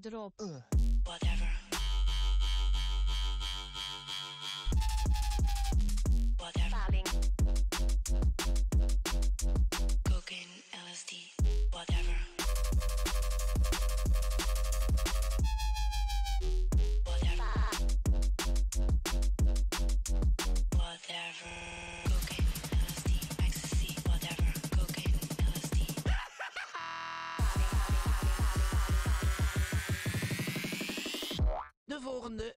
drop. Uh. Whatever. Volgende.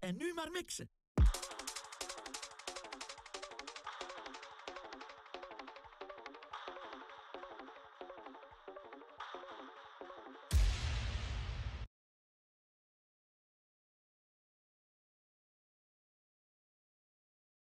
En nu maar mixen.